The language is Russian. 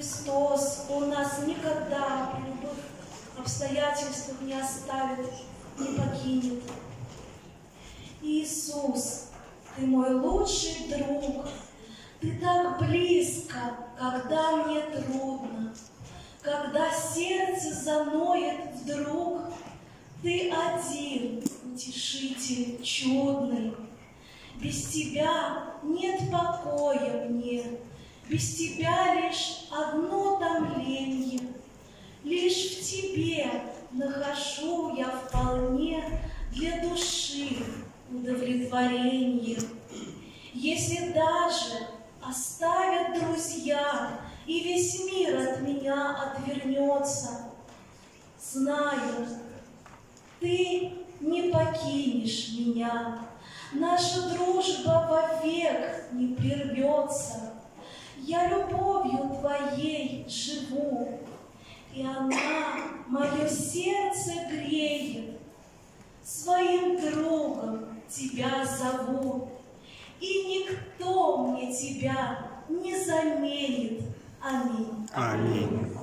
Христос, Он нас никогда при любых обстоятельствах не оставит, не покинет. Иисус, Ты мой лучший друг, Ты так близко, когда мне трудно, когда сердце заноет вдруг, Ты один, утешитель чудный. Без Тебя нет покоя мне, без Тебя лишь одно томление. Лишь в Тебе нахожу я вполне для души удовлетворение. Если даже оставят друзья, и весь мир от меня отвернется, знаю, ты не покинешь меня, наша дружба вовек не прервется. Я любовью твоей живу, и она мое сердце греет. Своим другом тебя зову, и никто мне тебя не заменит. Аминь. Аминь.